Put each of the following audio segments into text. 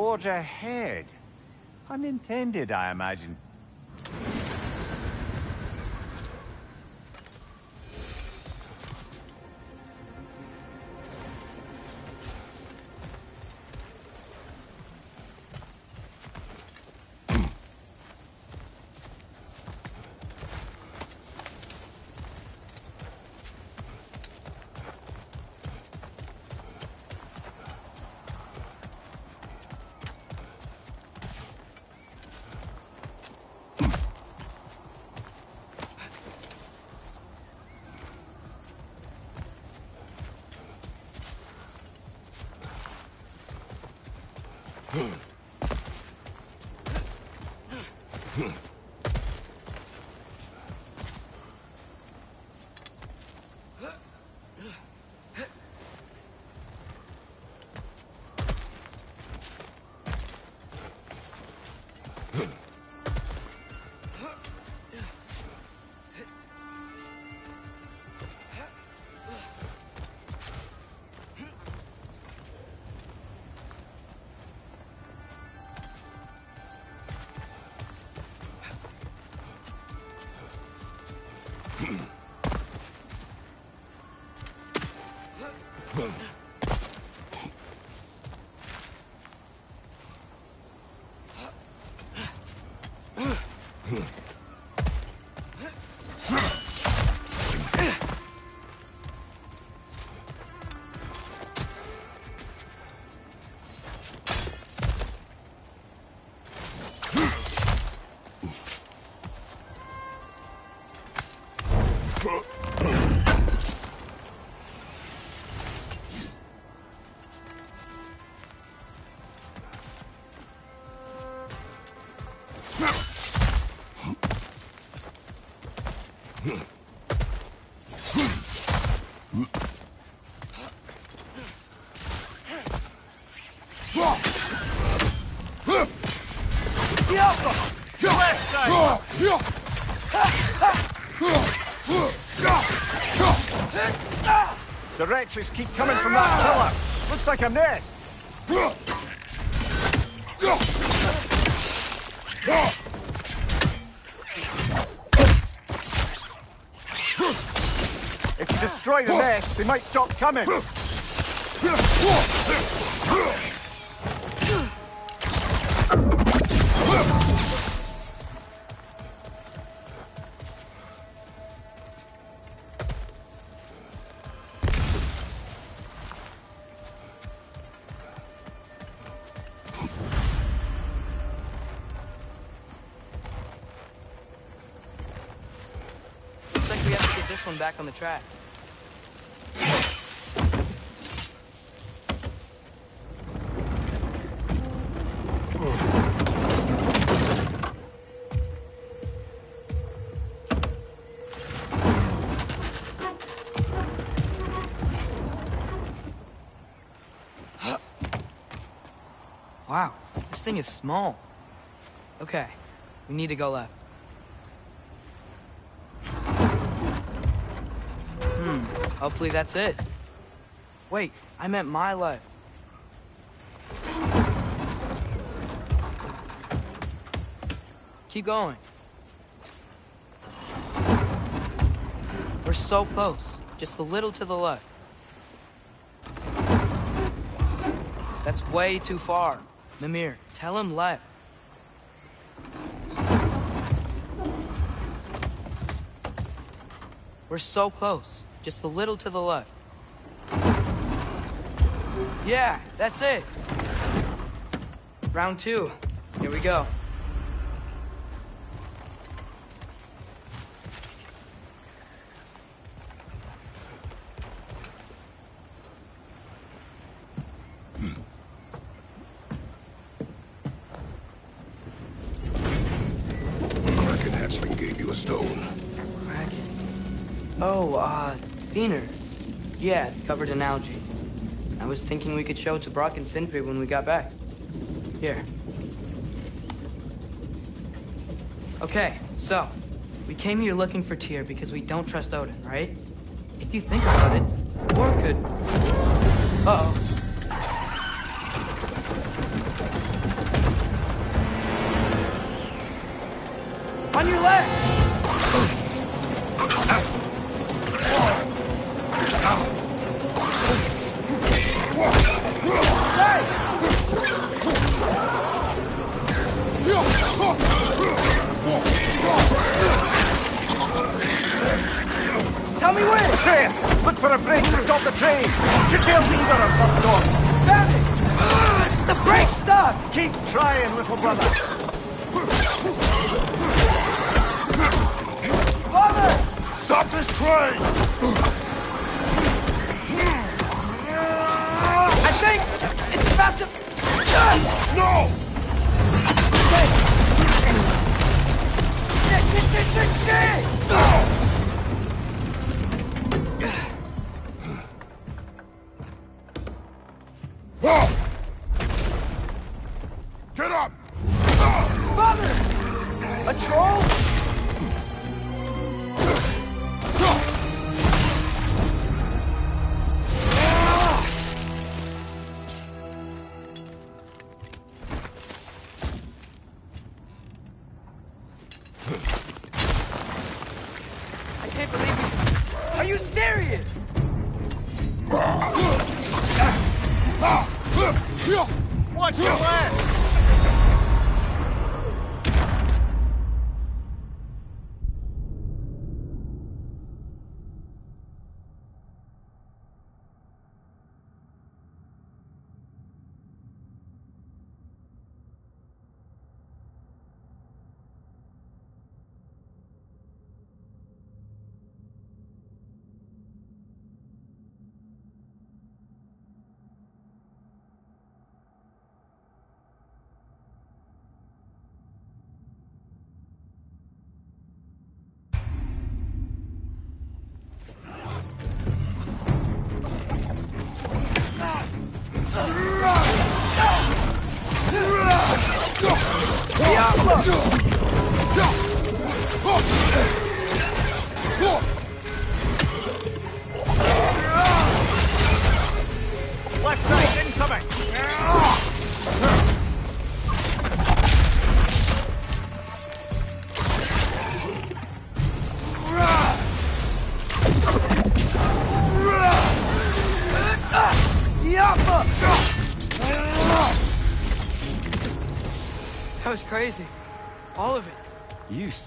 forge ahead. Unintended, I imagine. Keep coming from that pillar. Looks like a nest. If you destroy the nest, they might stop coming. Back on the track. Wow, this thing is small. Okay, we need to go left. Hopefully that's it. Wait, I meant my left. Keep going. We're so close. Just a little to the left. That's way too far. Mimir, tell him left. We're so close. Just a little to the left. Yeah, that's it. Round two. Here we go. Kraken hatchling gave you a stone. Kraken. Oh, uh, Diener. Yeah, covered in algae. I was thinking we could show it to Brok and Sindri when we got back. Here. Okay, so, we came here looking for Tyr because we don't trust Odin, right? If you think about it, War could... Uh oh On your left! Stop the train. Should be a lever of some sort. It! Ugh, the brake's stuck! Keep trying, little brother. Father! Stop this train! I think it's about to... No! Shit, shit, shit, shit, shit!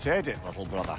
You said it, little brother.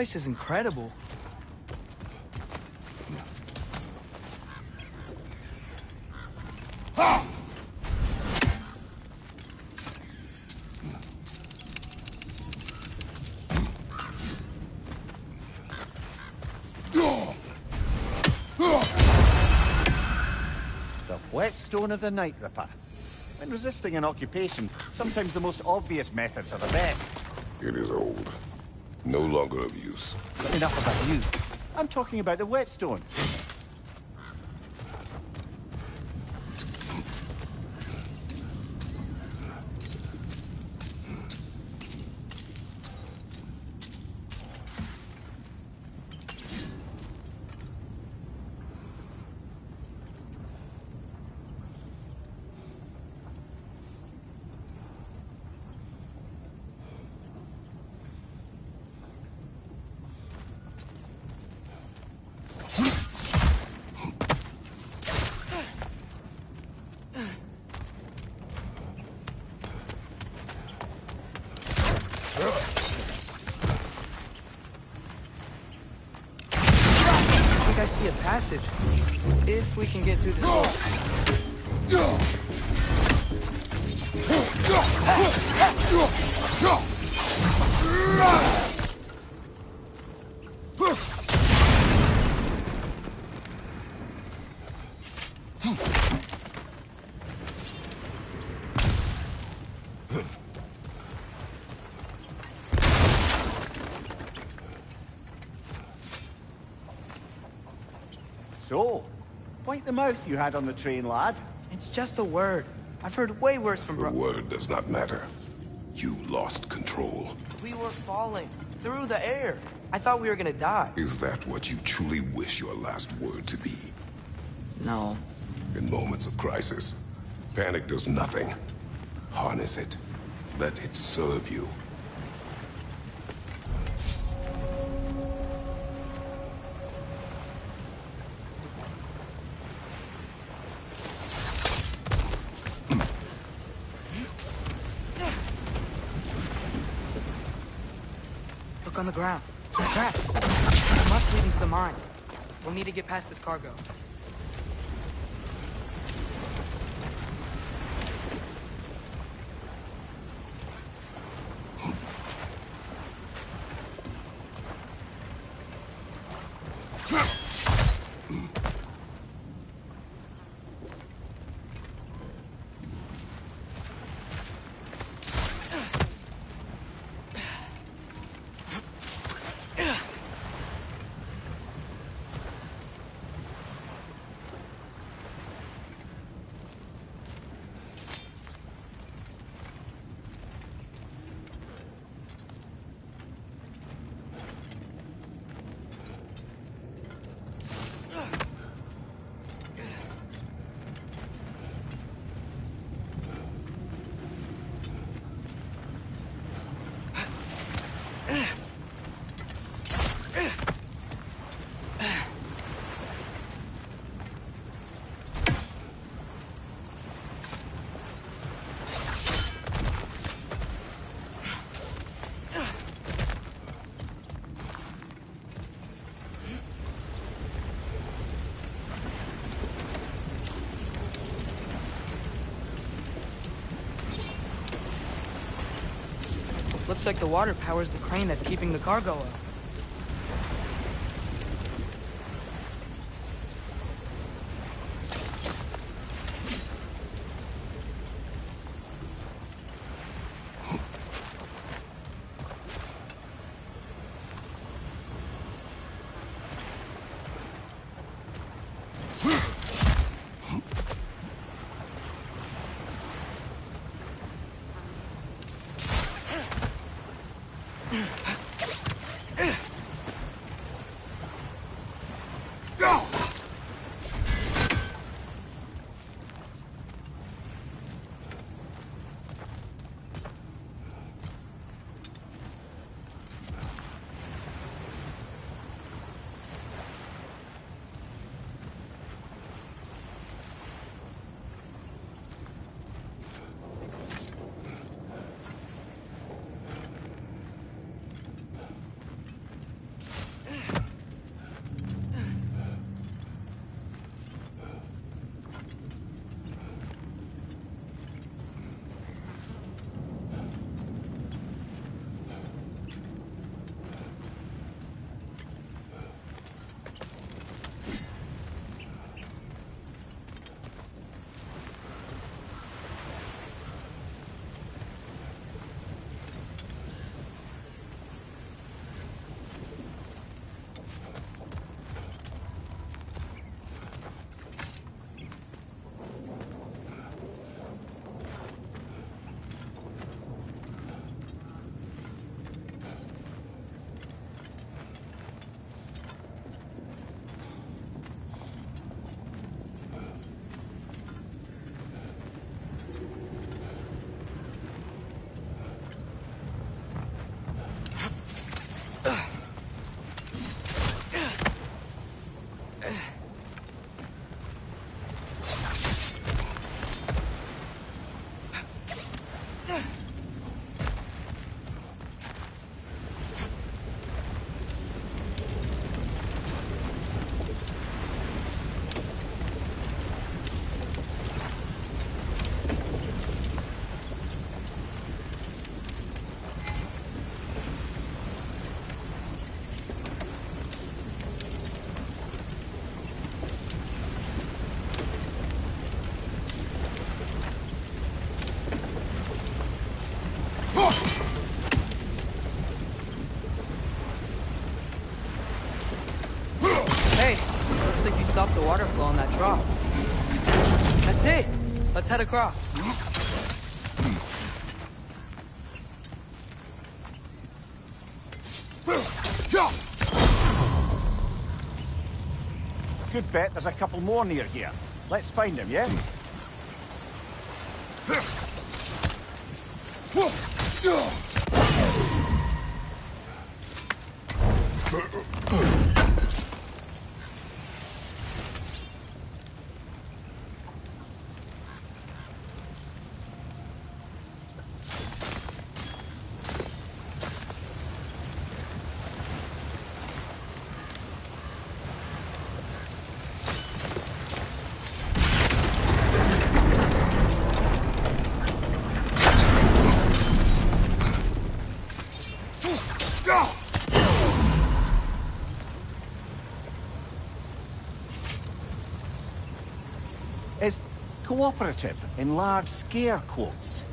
Place is incredible. The whetstone of the Night Ripper. When resisting an occupation, sometimes the most obvious methods are the best. It is old. No longer of use. Enough about you. I'm talking about the whetstone. I think I see a passage. If we can get through this mouth you had on the train, lad. It's just a word. I've heard way worse from The bro- word does not matter. You lost control. We were falling through the air. I thought we were gonna die. Is that what you truly wish your last word to be? No. In moments of crisis, panic does nothing. Harness it. Let it serve you. The ground. Tracks. It must lead into the mine. We'll need to get past this cargo. Like the water powers the crane that's keeping the cargo up. Head across. Good bet there's a couple more near here. Let's find them, yeah? Is cooperative in large scare quotes.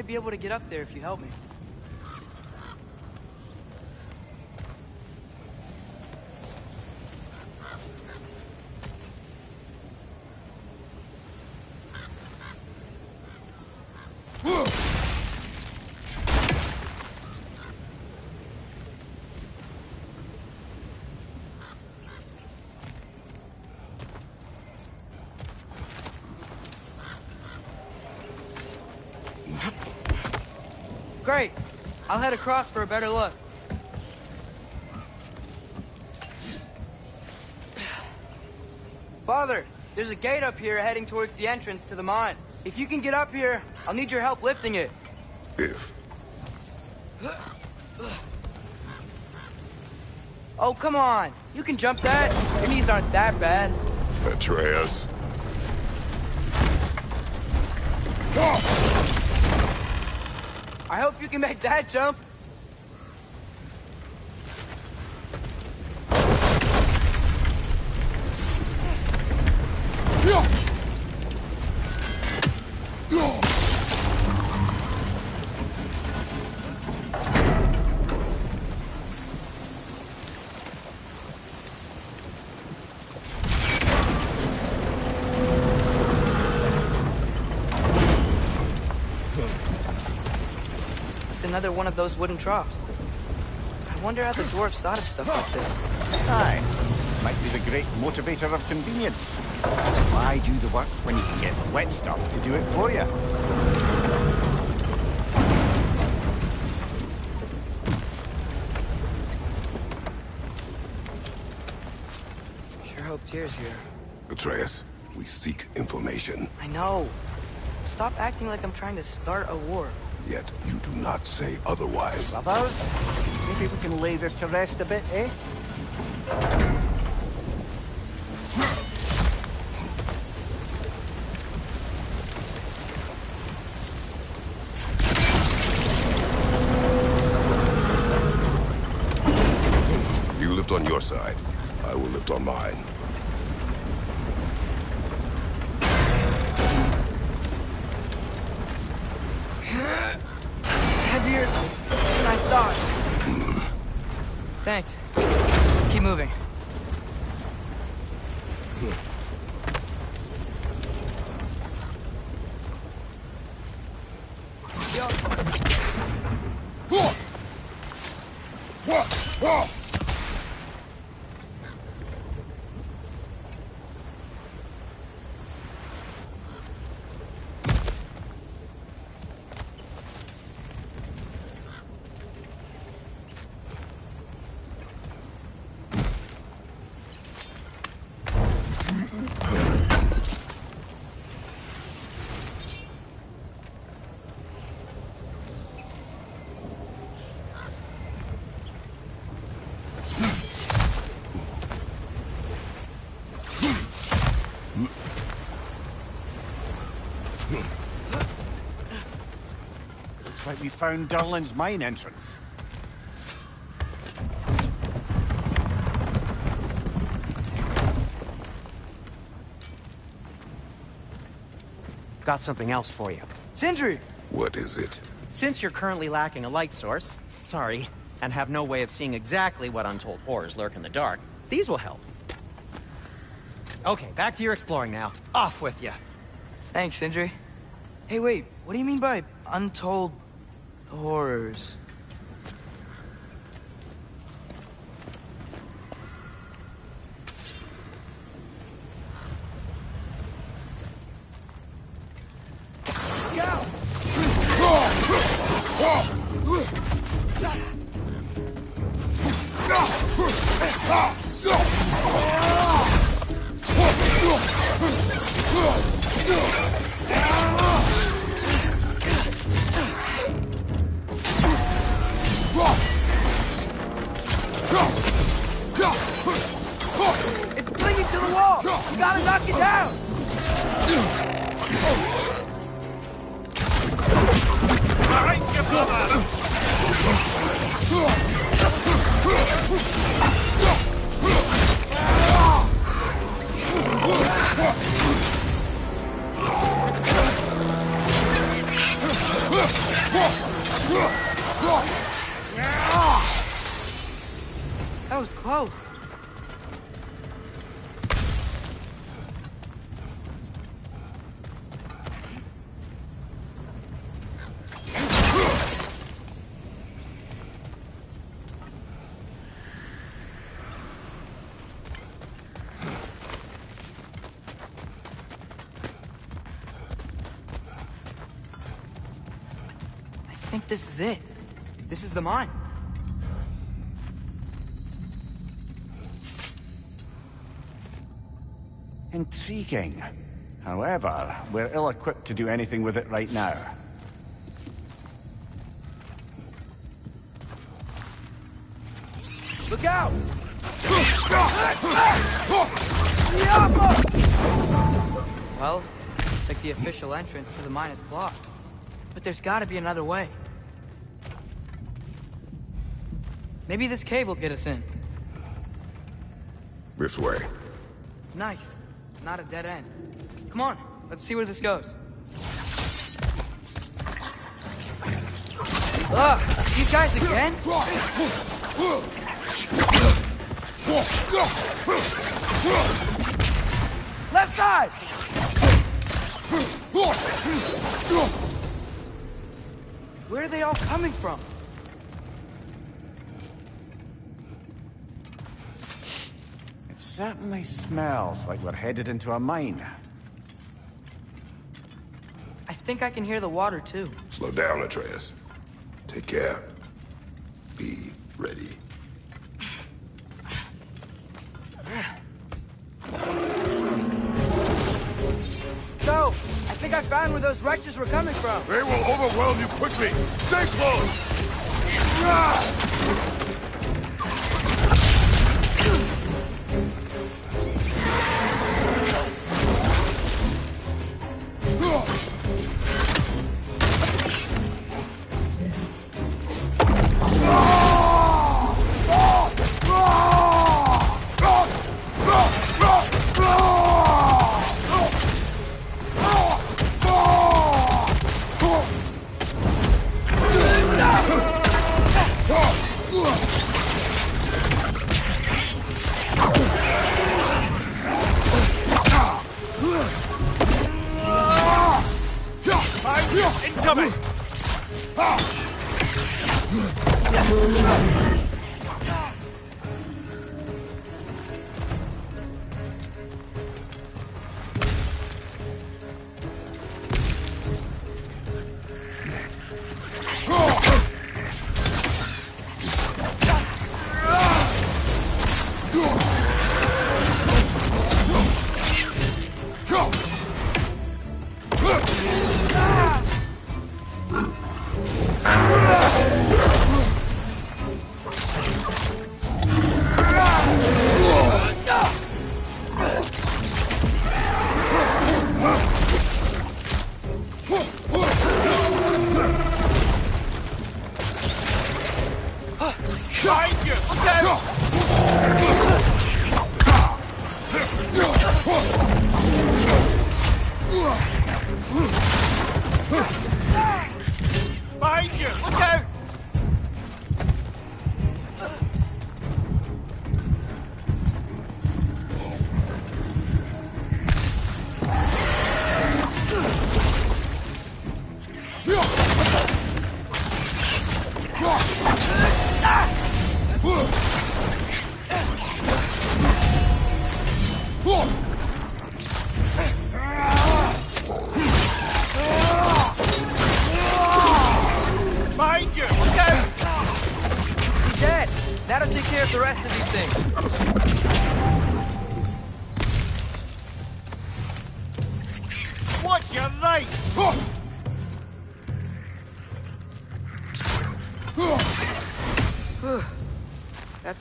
Might be able to get up there if you help me. Great. I'll head across for a better look. Father, there's a gate up here heading towards the entrance to the mine. If you can get up here, I'll need your help lifting it. If. Oh, come on. You can jump that. Your knees aren't that bad. Atreus. I hope you can make that jump. Another one of those wooden troughs. I wonder how the dwarves thought of stuff like this. Aye. Might be the great motivator of convenience. Why do the work when you can get wet stuff to do it for you? Sure hope Tyr's here. Atreus, we seek information, I know. Stop acting like I'm trying to start a war. Yet you do not say otherwise. Brothers, maybe we can lay this to rest a bit, eh? You lift on your side. I will lift on mine. Heavier weirder than I thought. Thanks. Let's keep moving. Looks like we found Darlin's mine entrance. Got something else for you. Sindri! What is it? Since you're currently lacking a light source, sorry, and have no way of seeing exactly what untold horrors lurk in the dark, these will help. Okay, back to your exploring now. Off with you. Thanks, Sindri. Hey, wait, what do you mean by untold horrors? This is it. This is the mine. Intriguing. However, we're ill-equipped to do anything with it right now. Look out! Well, looks like the official entrance to the mine is blocked. But there's gotta be another way. Maybe this cave will get us in. This way. Nice. Not a dead end. Come on, let's see where this goes. Ugh, these guys again? Left side! Where are they all coming from? Certainly smells like we're headed into a mine. I think I can hear the water too. Slow down, Atreus. Take care. Be ready. So, I think I found where those wretches were coming from. They will overwhelm you quickly. Stay close. Incoming!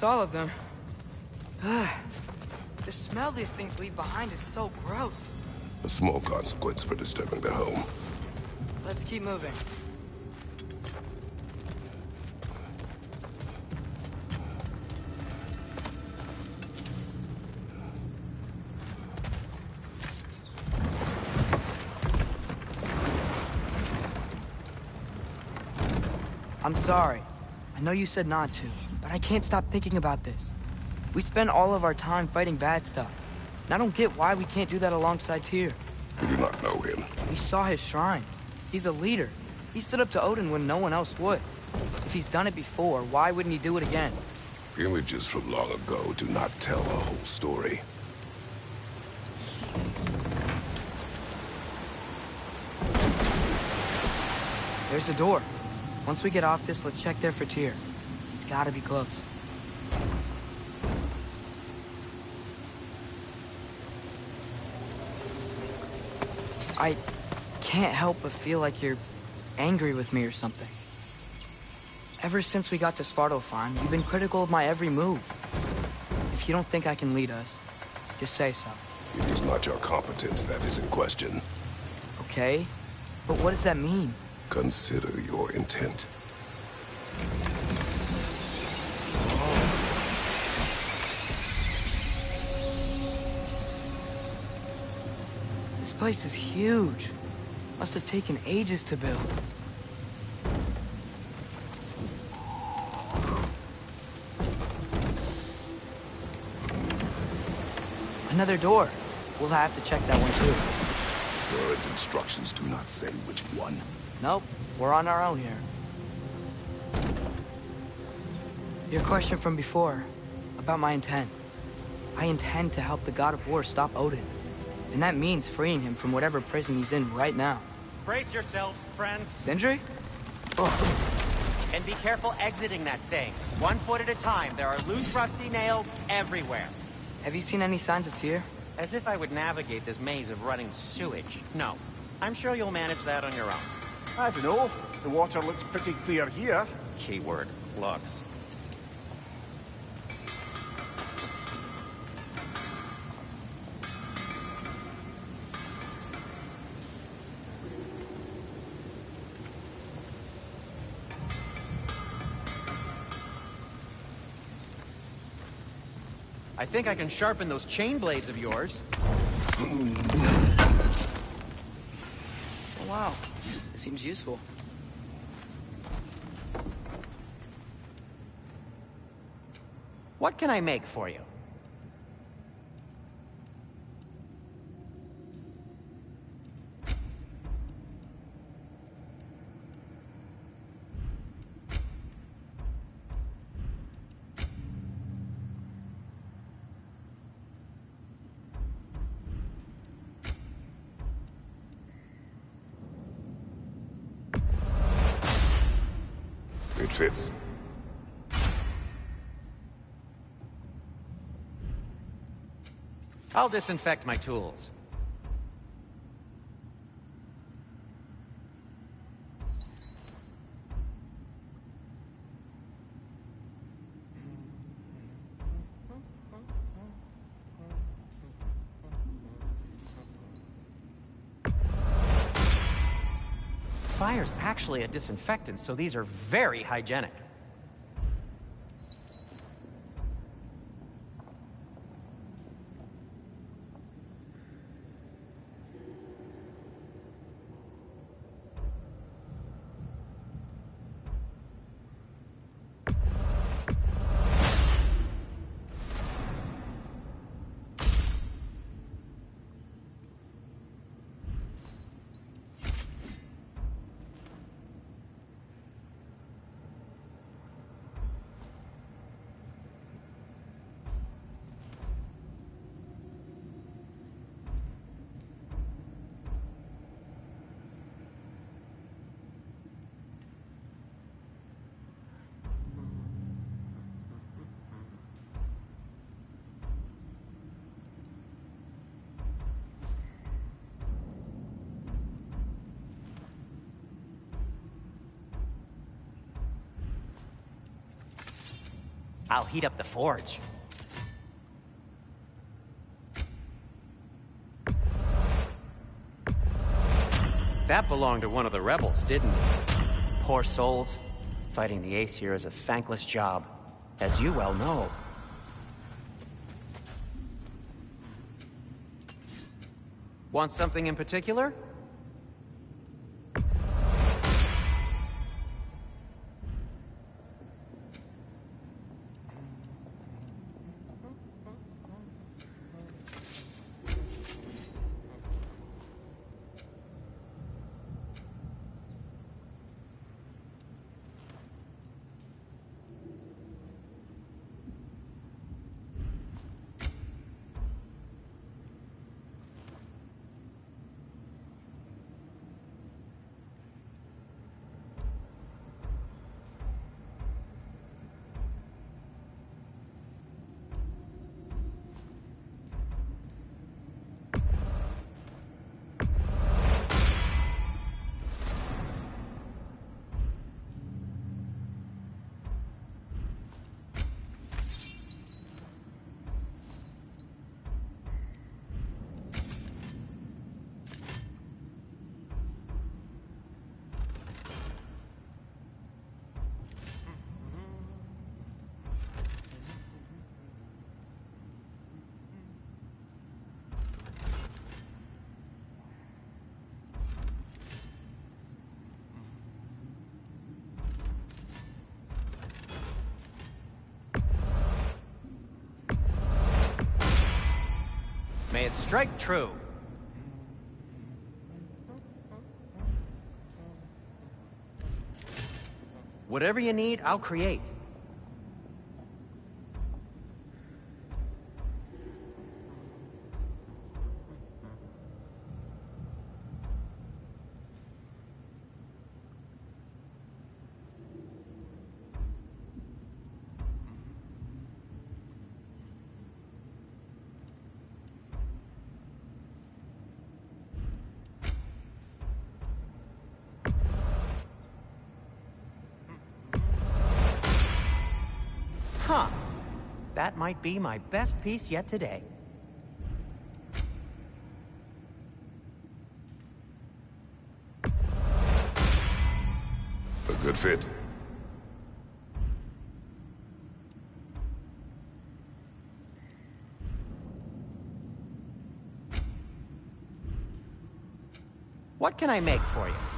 All of them. Ah, the smell these things leave behind is so gross. A small consequence for disturbing their home. Let's keep moving. I'm sorry. I know you said not to, but I can't stop thinking about this. We spend all of our time fighting bad stuff. And I don't get why we can't do that alongside Tyr. We do not know him. We saw his shrines. He's a leader. He stood up to Odin when no one else would. If he's done it before, why wouldn't he do it again? Images from long ago do not tell a whole story. There's a door. Once we get off this, let's check there for Tyr. It's gotta be close. I can't help but feel like you're angry with me or something. Ever since we got to Svartalfheim, you've been critical of my every move. If you don't think I can lead us, just say so. It is not your competence that is in question. Okay? But what does that mean? Consider your intent. Place is huge. Must have taken ages to build. Another door. We'll have to check that one too. Word's instructions do not say which one. Nope, we're on our own here. Your question from before, about my intent. I intend to help the God of War stop Odin. And that means freeing him from whatever prison he's in right now. Brace yourselves, friends, Sindri? Oh. and be careful exiting that thing. One foot at a time. There are loose, rusty nails everywhere. Have you seen any signs of Tyr? As if I would navigate this maze of running sewage. No. I'm sure you'll manage that on your own. I don't know. The water looks pretty clear here. Keyword, looks. I think I can sharpen those chain blades of yours. Oh, wow. Seems useful. What can I make for you? I'll disinfect my tools. Fire's actually a disinfectant, so these are very hygienic. I'll heat up the forge. That belonged to one of the rebels, didn't it? Poor souls. Fighting the Aesir is a thankless job, as you well know. Want something in particular? Strike true. Whatever you need, I'll create. That might be my best piece yet today. A good fit. What can I make for you?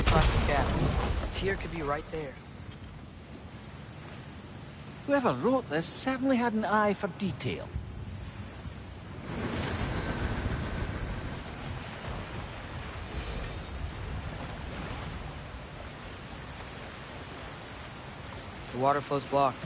Across the gap. Tyr could be right there. Whoever wrote this certainly had an eye for detail. The water flow's blocked.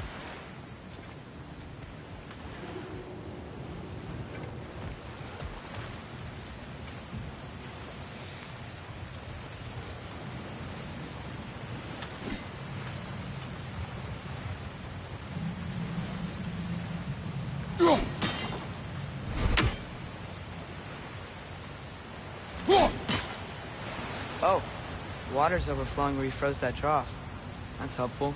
Oh, water's overflowing where you froze that trough. That's helpful.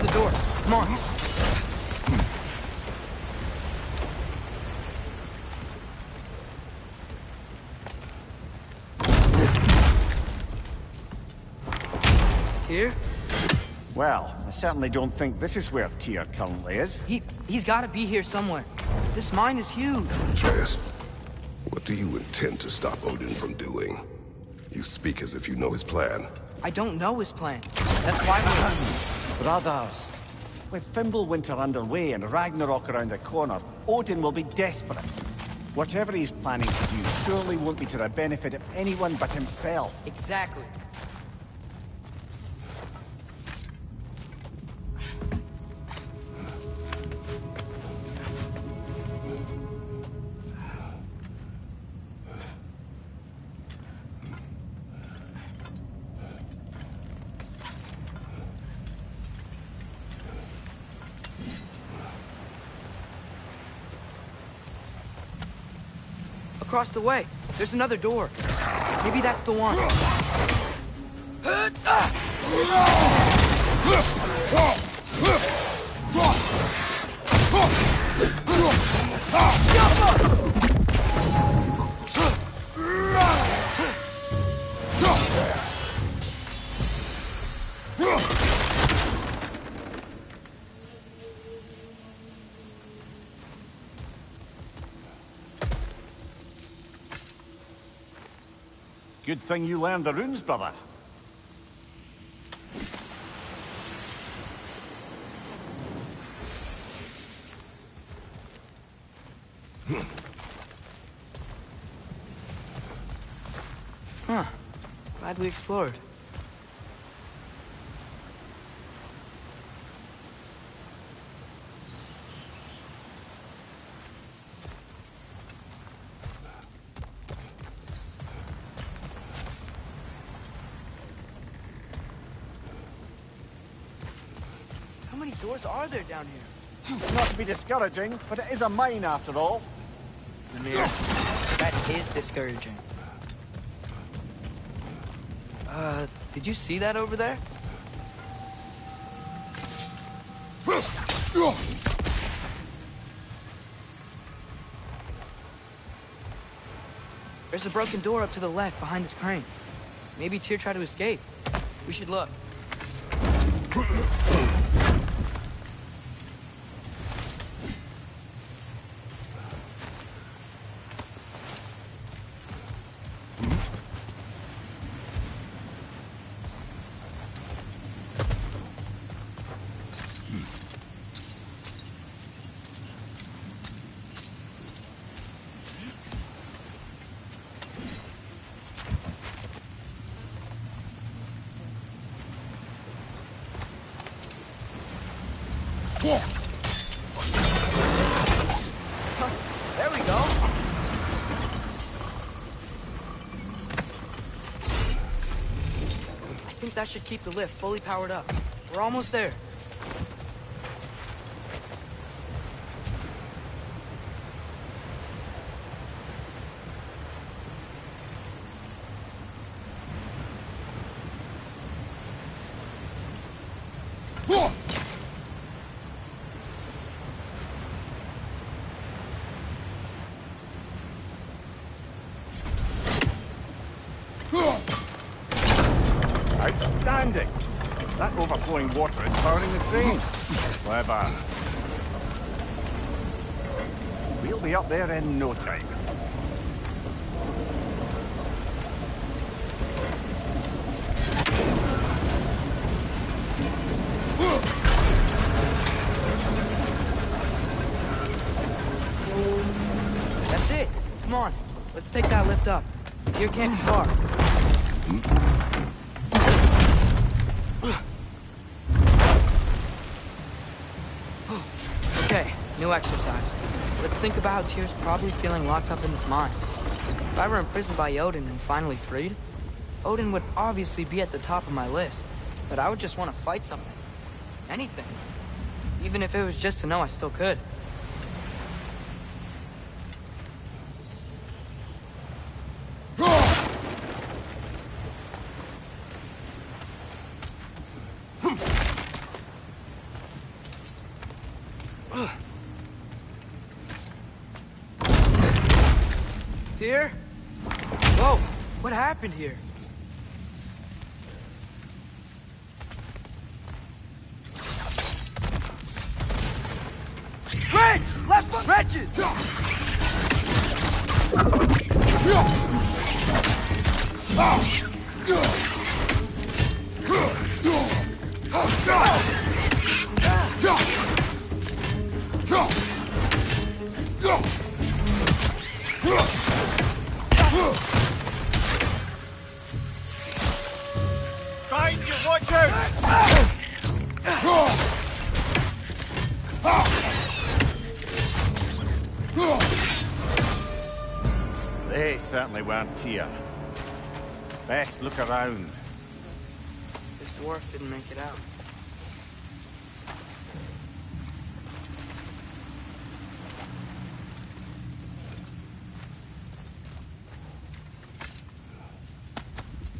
To the door. Come on. Here? Well, I certainly don't think this is where Tyr currently is. He, he's gotta be here somewhere. This mine is huge. Atreus, what do you intend to stop Odin from doing? You speak as if you know his plan. I don't know his plan. That's why we're... Brothers, with Fimbulwinter underway and Ragnarok around the corner, Odin will be desperate. Whatever he's planning to do surely won't be to the benefit of anyone but himself. Exactly. Across the way, there's another door. Maybe that's the one. Good thing you learned the runes, brother. Huh. Glad we explored. Are there down here? Not to be discouraging, but it is a mine after all. That is discouraging. Uh, did you see that over there? There's a broken door up to the left behind this crane. Maybe Tyr tried to escape. We should look. There we go. I think that should keep the lift fully powered up. We're almost there. Outstanding! That overflowing water is powering the crane. Clever. We'll be there in no time. That's it. Come on. Let's take that lift up. Tyr can't be far. Think about how Tyr's probably feeling locked up in this mind. If I were imprisoned by Odin and finally freed, Odin would obviously be at the top of my list. But I would just want to fight something. Anything. Even if it was just to know I still could. They certainly weren't here. Best look around. This dwarf didn't make it out.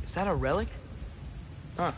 Is that a relic? Huh.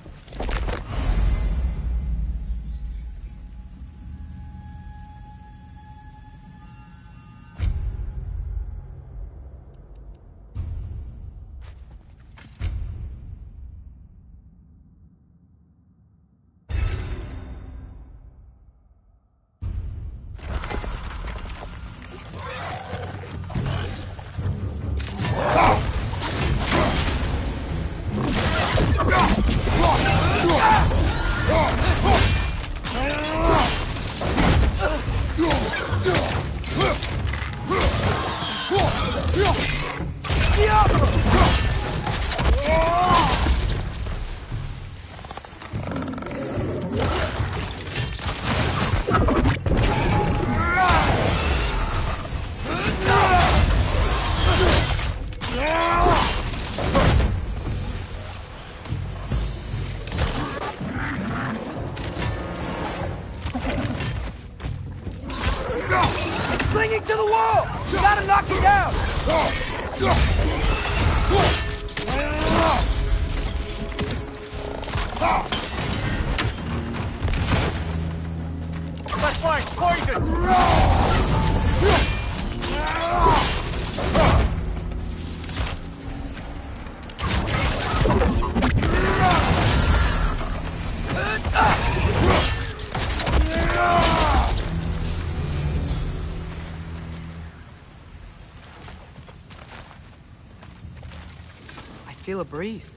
Feel a breeze.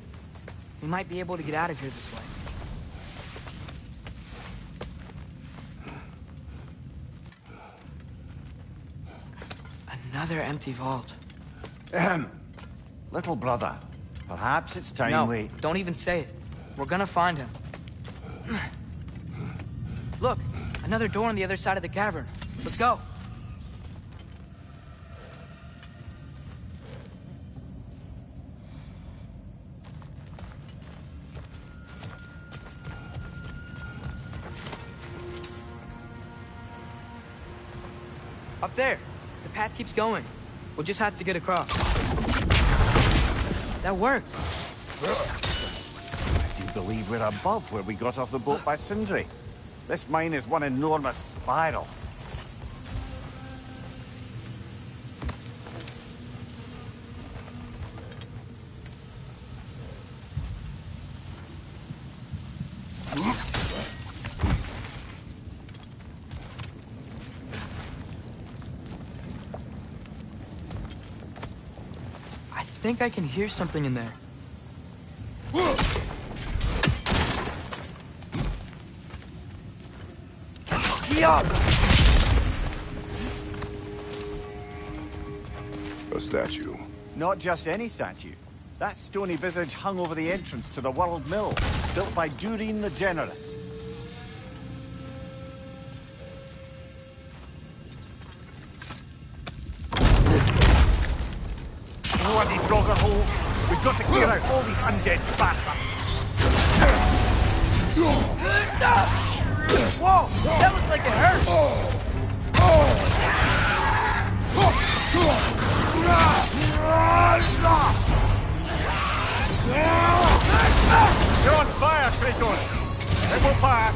We might be able to get out of here this way. Another empty vault. Ahem. Little brother, perhaps it's time no, we... don't even say it. We're gonna find him. Look, another door on the other side of the cavern. Let's go. Up there. The path keeps going. We'll just have to get across. That worked. Do you believe we're above where we got off the boat by Sindri? This mine is one enormous spiral. Think I can hear something in there. Yeah! A statue. Not just any statue. That stony visage hung over the entrance to the World Mill, built by Durin the Generous. Clear out all these undead bastards! Whoa! That looks like it hurt! You're on fire, Kratos! It will pass!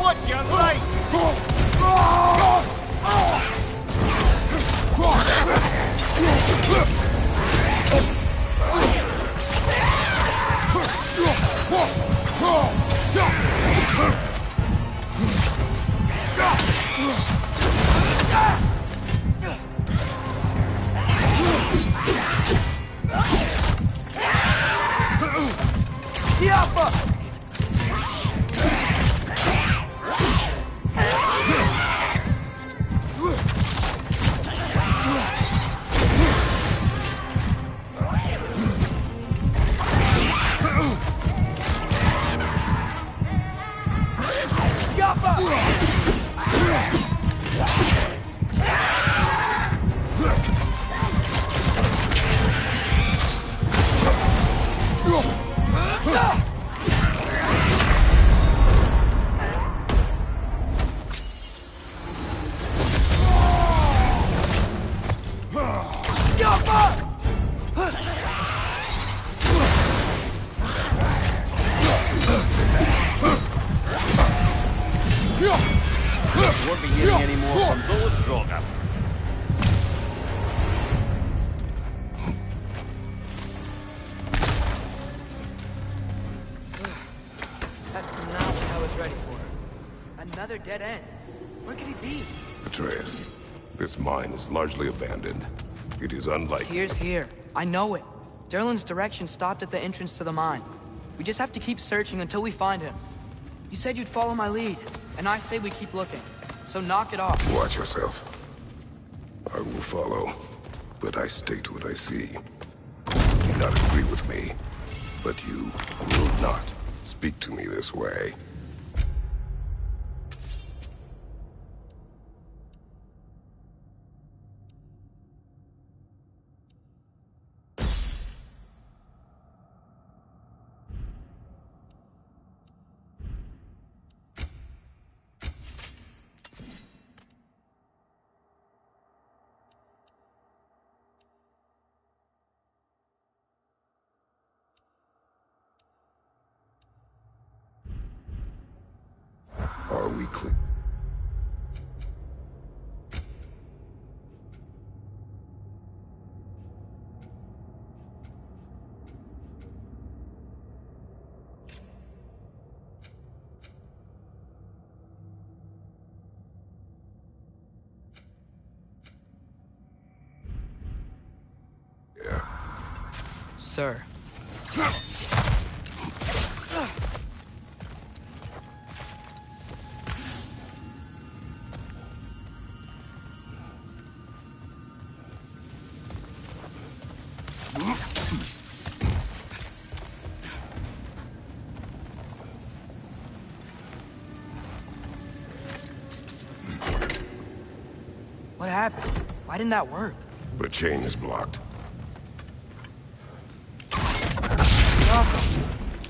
What's your right? Is largely abandoned. It is unlikely. Tyr's here. I know it. Durlin's direction stopped at the entrance to the mine. We just have to keep searching until we find him. You said you'd follow my lead, and I say we keep looking. So knock it off. Watch yourself. I will follow, but I state what I see. You do not agree with me, but you will not speak to me this way. Happened? Why didn't that work? The chain is blocked.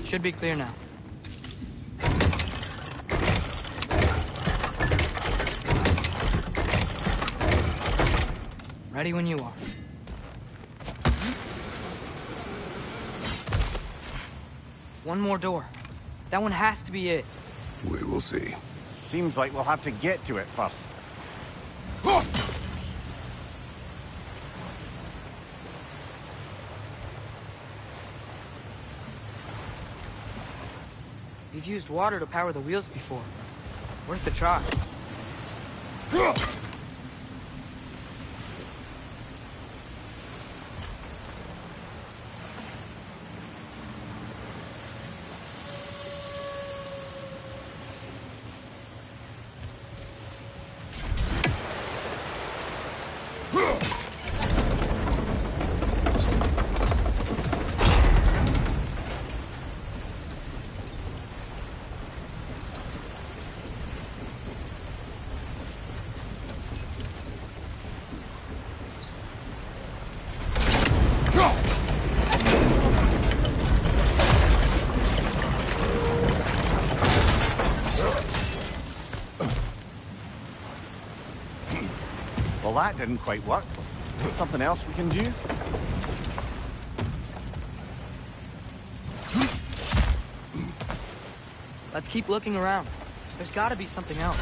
Should be clear now. Ready when you are. One more door. That one has to be it. We will see. Seems like we'll have to get to it first. We've used water to power the wheels before. Worth the try. that didn't quite work. Something else we can do? Let's keep looking around. There's gotta be something else.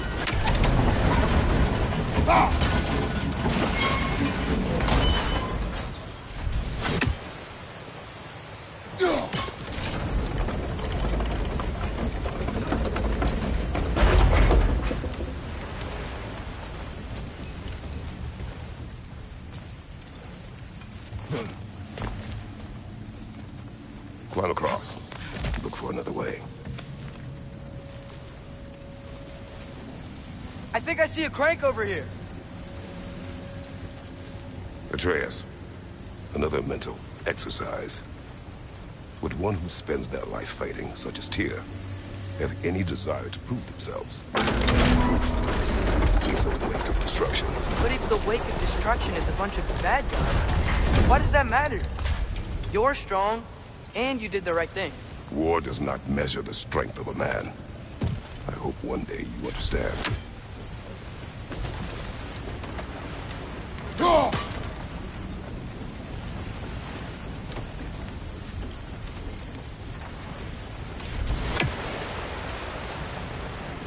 Climb across. Look for another way. I think I see a crank over here. Atreus, another mental exercise. Would one who spends their life fighting, such as Tyr, have any desire to prove themselves? Proof leaves a wake of destruction. But if the wake of destruction is a bunch of bad guys, why does that matter? You're strong, and you did the right thing. War does not measure the strength of a man. I hope one day you understand. We're almost there. Maybe there's a way to get the platform moving again. Yo. Hey, we did it! I'll meet you at the door. This could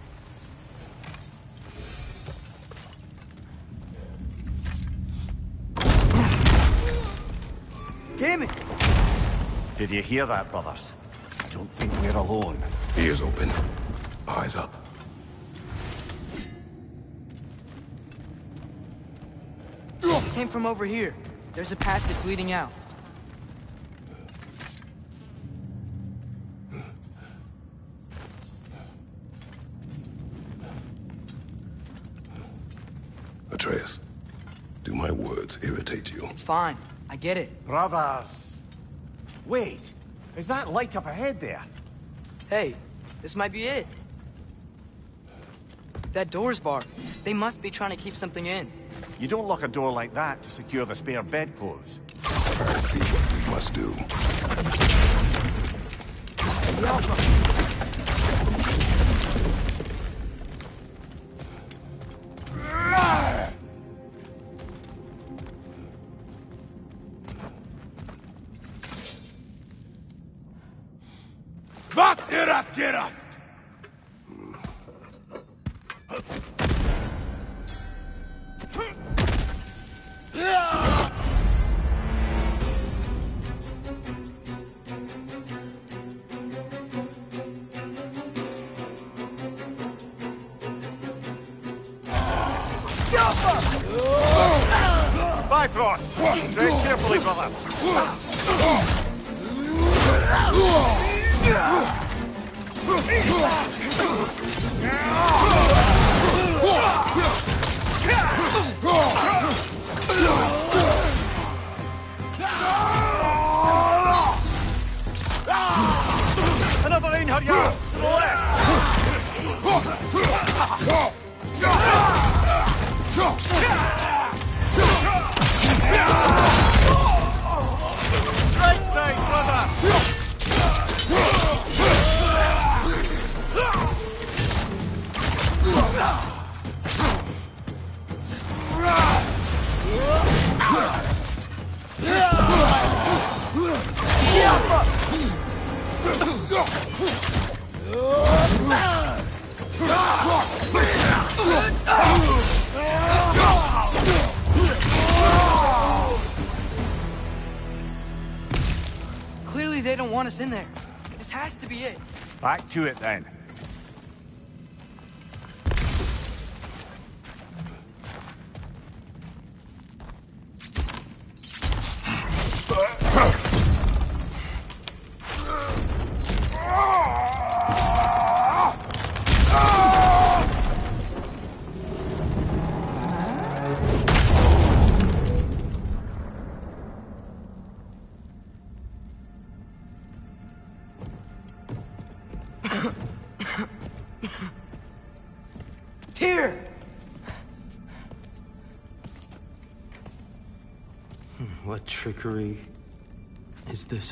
Did you hear that, brothers? I don't think we're alone. Ears open. Eyes up. Came from over here. There's a passage leading out. Atreus, do my words irritate you? It's fine. I get it. Brothers! Wait, is that light up ahead there? Hey, this might be it. That door's barred. They must be trying to keep something in. You don't lock a door like that to secure the spare bedclothes. I see what we must do. Wat Back to it then.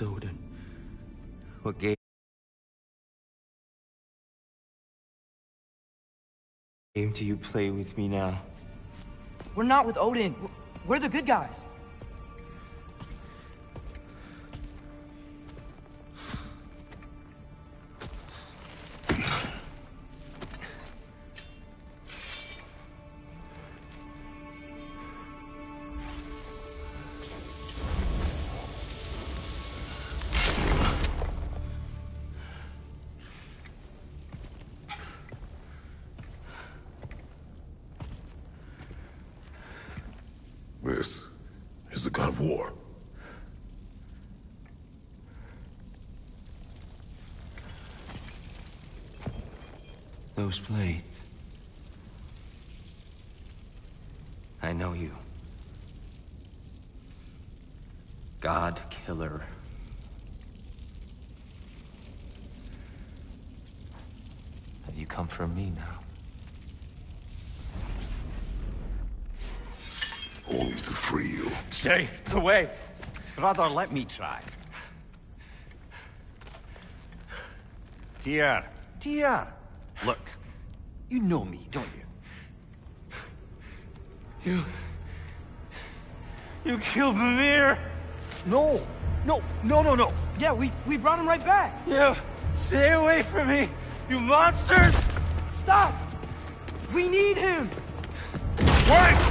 Is this, Odin? What game? Game do you play with me now? We're not with Odin. We're- We're the good guys. Those blades. I know you. God Killer. Have you come for me now? Only to free you. Stay away. Brother, let me try. Tyr, Tyr. Look, you know me, don't you? You... You killed Mimir! No, no, no, no, no. Yeah, we, we brought him right back. Yeah, Stay away from me, you monsters! Stop! We need him! Wait!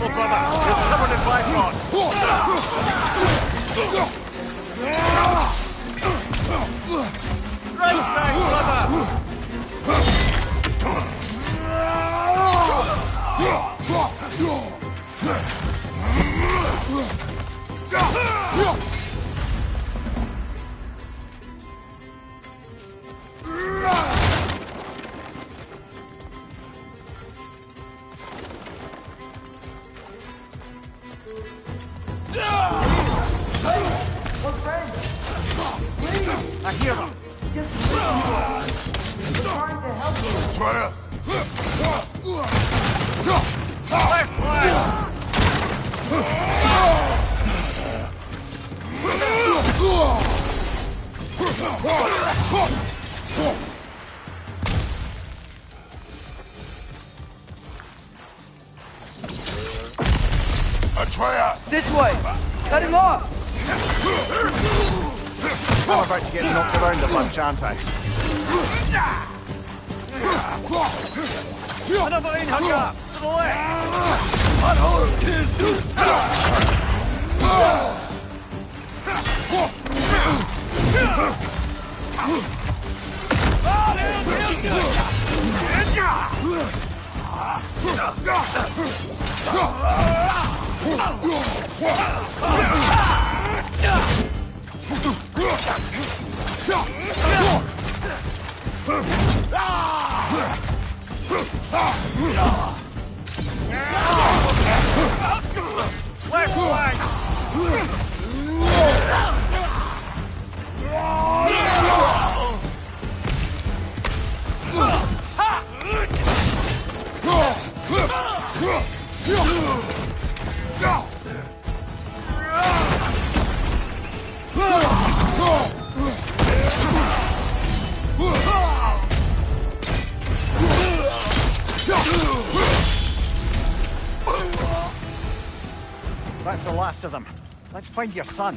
Careful, brother. You're covered in Bifrost. Right side, brother! Around find your son.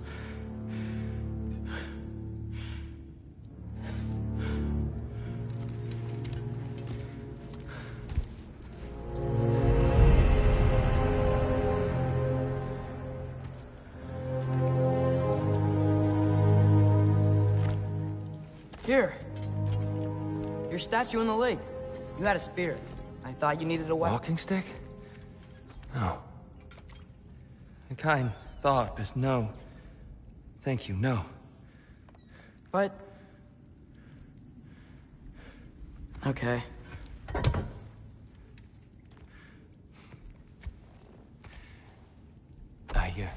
Statue in the lake. You had a spear. I thought you needed a weapon. Walking stick? No. A kind thought, but no. Thank you, no. But... Okay. I, uh...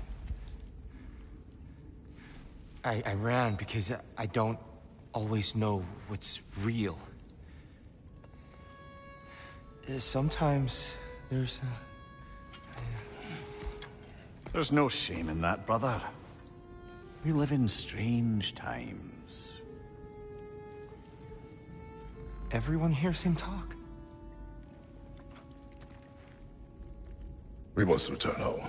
I, I ran because I- I don't always know what's real. Sometimes there's, uh... There's no shame in that, brother. We live in strange times. Everyone hears him talk. We must return home.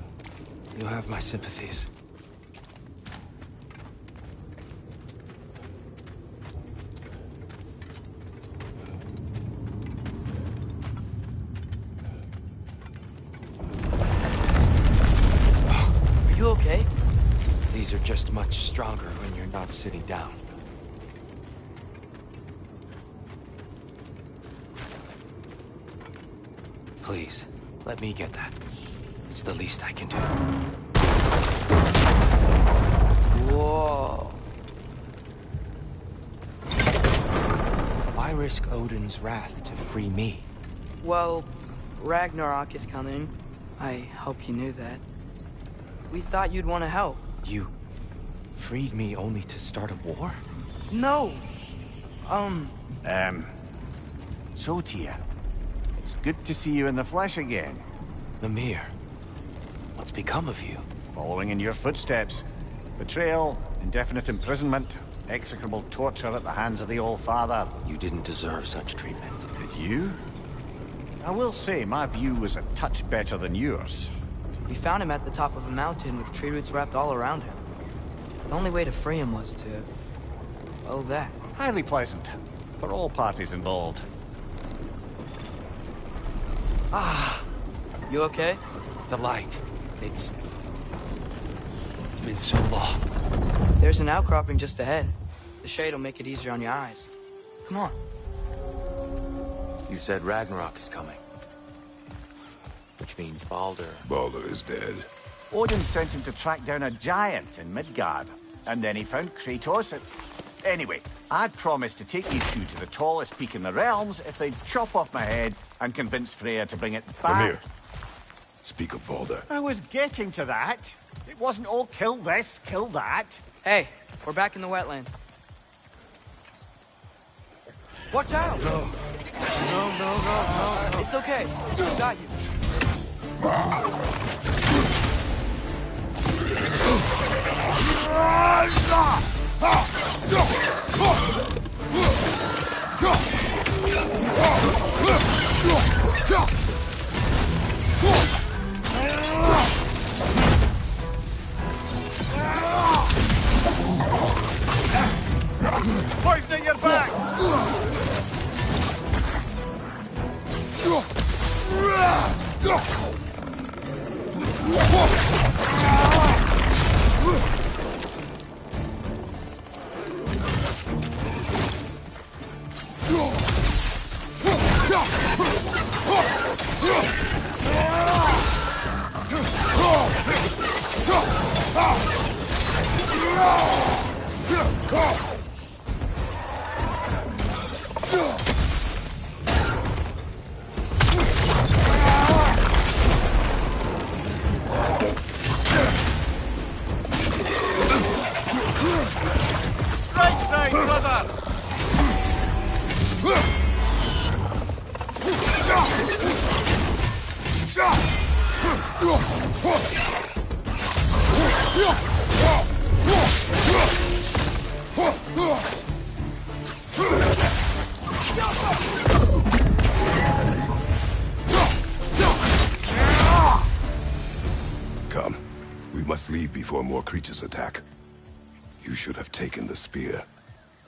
You have my sympathies. Are you okay? These are just much stronger when you're not sitting down. Please, let me get that. It's the least I can do. Whoa. Why risk Odin's wrath to free me? Well, Ragnarok is coming. I hope you knew that. We thought you'd want to help. You freed me only to start a war? No! Um, Um, so Tyr, it's good to see you in the flesh again. Mimir, what's become of you? Following in your footsteps. Betrayal, indefinite imprisonment, execrable torture at the hands of the All Father. You didn't deserve such treatment. Did you? I will say, my view was a touch better than yours. we found him at the top of a mountain with tree roots wrapped all around him. The only way to free him was to... Oh, that. Highly pleasant, for all parties involved. Ah! You okay? The light. It's... It's been so long. There's an outcropping just ahead. The shade will make it easier on your eyes. Come on. You said Ragnarok is coming. Which means Baldur. Baldur is dead. Odin sent him to track down a giant in Midgard, and then he found Kratos at... Anyway, I'd promised to take these two to the tallest peak in the realms if they'd chop off my head and convince Freya to bring it back. Mimir, speak of Baldur. I was getting to that. It wasn't all kill this, kill that. Hey, we're back in the wetlands. Watch out! No. No, no, no, no. It's okay. I got you. Poisoning back! Right before creatures attack. You should have taken the spear.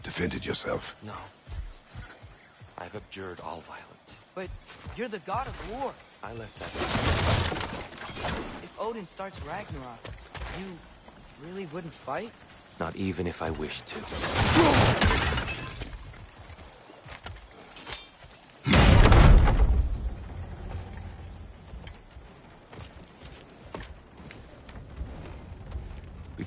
Defended yourself. No. I've abjured all violence. But you're the god of war. I left that. If Odin starts Ragnarok, you really wouldn't fight? Not even if I wished to.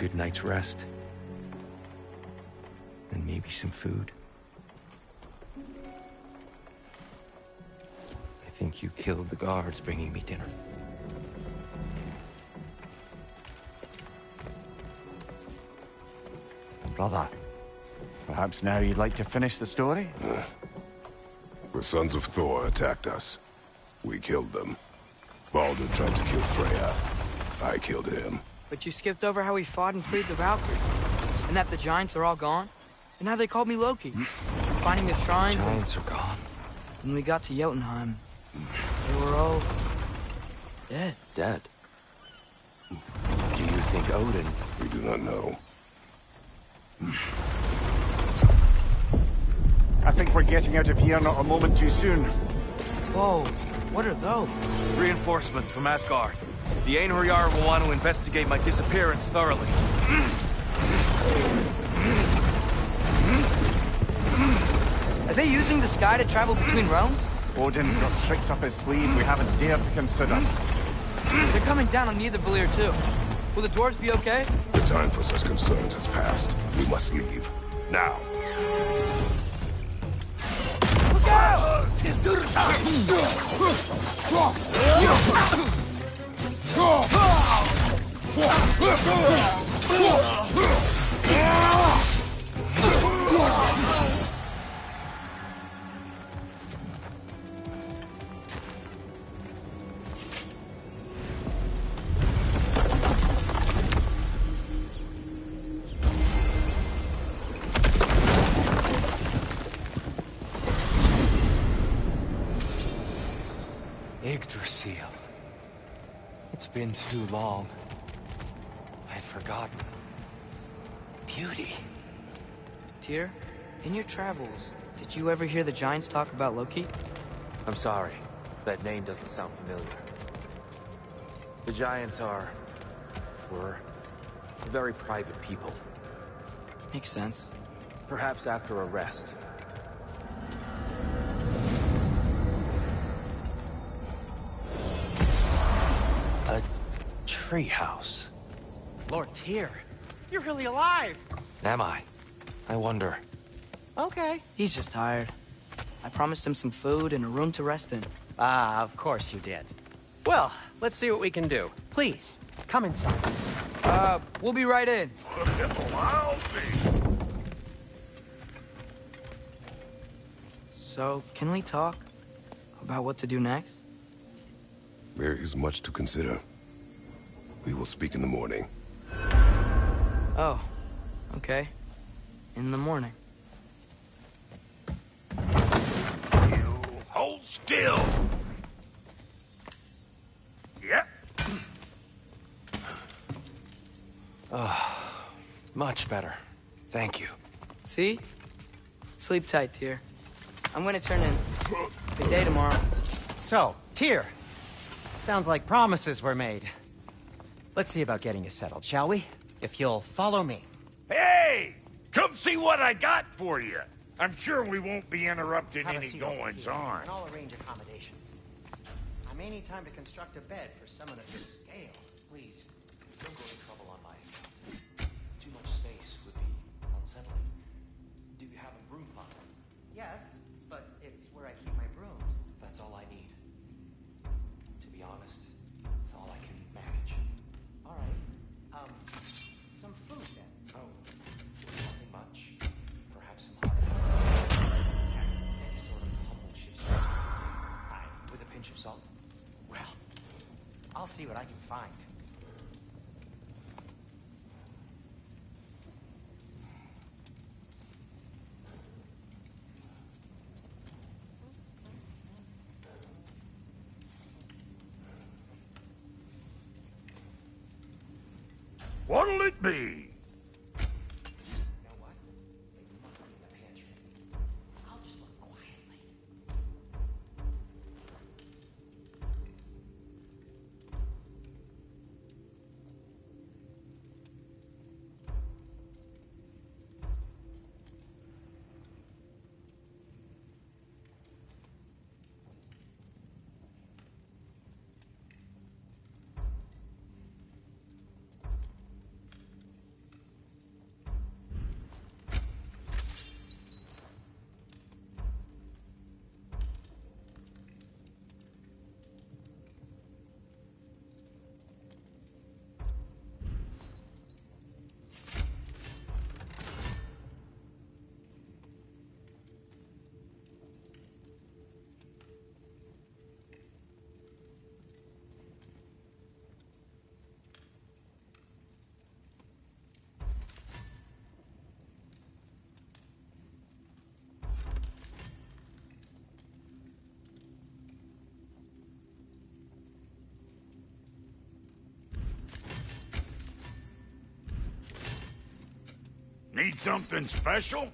Good night's rest. And maybe some food. I think you killed the guards bringing me dinner. Brother, perhaps now you'd like to finish the story? The sons of Thor attacked us. We killed them. Baldur tried to kill Freya. I killed him. But you skipped over how we fought and freed the Valkyries. And that the Giants are all gone. And how they called me Loki. Hmm? Finding the shrines and Giants are gone. when we got to Jotunheim, they were all dead. Dead. Do you think Odin? We do not know. Hmm. I think we're getting out of here not a moment too soon. Whoa, what are those? Reinforcements from Asgard. The Einherjar will want to investigate my disappearance thoroughly. Are they using the sky to travel between realms? Odin's got tricks up his sleeve we haven't dared to consider. They're coming down on Nidavellir too. Will the dwarves be okay? The time for such concerns has passed. We must leave. Now. Yggdrasil. It's been too long. I'd forgotten. Beauty. Tyr, in your travels, did you ever hear the Giants talk about Loki? I'm sorry. That name doesn't sound familiar. The Giants are... were... very private people. Makes sense. Perhaps after a rest. Treehouse. Lord Tyr, you're really alive. Am I? I wonder. Okay. He's just tired. I promised him some food and a room to rest in. Ah, of course you did. Well, let's see what we can do. Please, come inside. Uh, we'll be right in. So, can we talk about what to do next? There is much to consider. We will speak in the morning. Oh, okay. In the morning. You hold still. Yep. Ah, much better. Thank you. See? Sleep tight, Tyr. I'm gonna turn in. Good day tomorrow. So, Tyr. Sounds like promises were made. Let's see about getting you settled, shall we? If you'll follow me. Hey! Come see what I got for you. I'm sure we won't be interrupting Have any goings on. And I'll arrange accommodations. I may need time to construct a bed for someone of your scale. Please, see what I can find. What'll it be? Need something special?